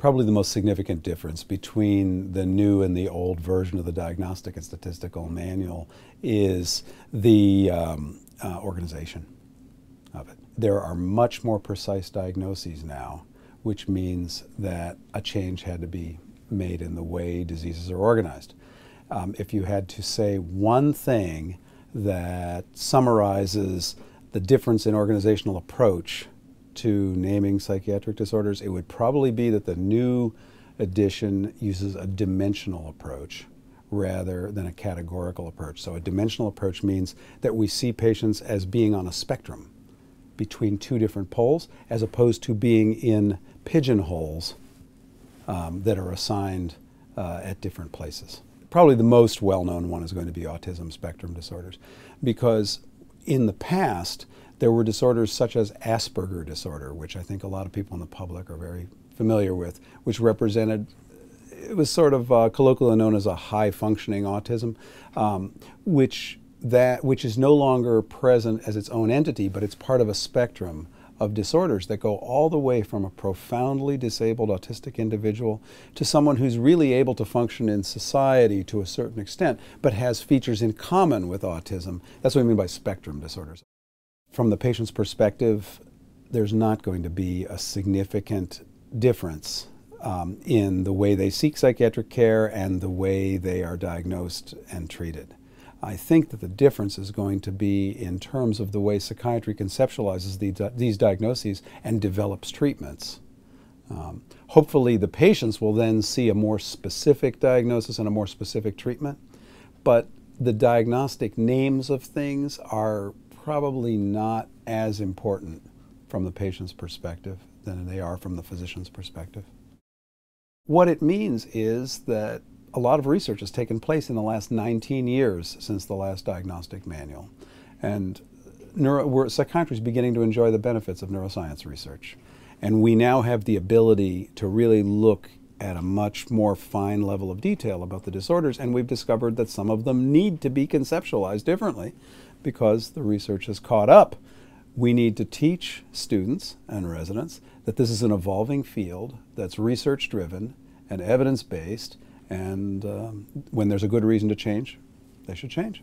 probably the most significant difference between the new and the old version of the Diagnostic and Statistical Manual is the um, uh, organization of it. There are much more precise diagnoses now, which means that a change had to be made in the way diseases are organized. Um, if you had to say one thing that summarizes the difference in organizational approach to naming psychiatric disorders, it would probably be that the new edition uses a dimensional approach rather than a categorical approach. So a dimensional approach means that we see patients as being on a spectrum between two different poles as opposed to being in pigeonholes um, that are assigned uh, at different places. Probably the most well-known one is going to be autism spectrum disorders because in the past there were disorders such as Asperger disorder, which I think a lot of people in the public are very familiar with, which represented, it was sort of uh, colloquially known as a high functioning autism, um, which, that, which is no longer present as its own entity, but it's part of a spectrum of disorders that go all the way from a profoundly disabled autistic individual to someone who's really able to function in society to a certain extent, but has features in common with autism. That's what I mean by spectrum disorders. From the patient's perspective, there's not going to be a significant difference um, in the way they seek psychiatric care and the way they are diagnosed and treated. I think that the difference is going to be in terms of the way psychiatry conceptualizes the, these diagnoses and develops treatments. Um, hopefully, the patients will then see a more specific diagnosis and a more specific treatment, but the diagnostic names of things are probably not as important from the patient's perspective than they are from the physician's perspective. What it means is that a lot of research has taken place in the last 19 years since the last diagnostic manual. And neuro, psychiatry is beginning to enjoy the benefits of neuroscience research. And we now have the ability to really look at a much more fine level of detail about the disorders, and we've discovered that some of them need to be conceptualized differently because the research has caught up. We need to teach students and residents that this is an evolving field that's research driven and evidence based, and um, when there's a good reason to change, they should change.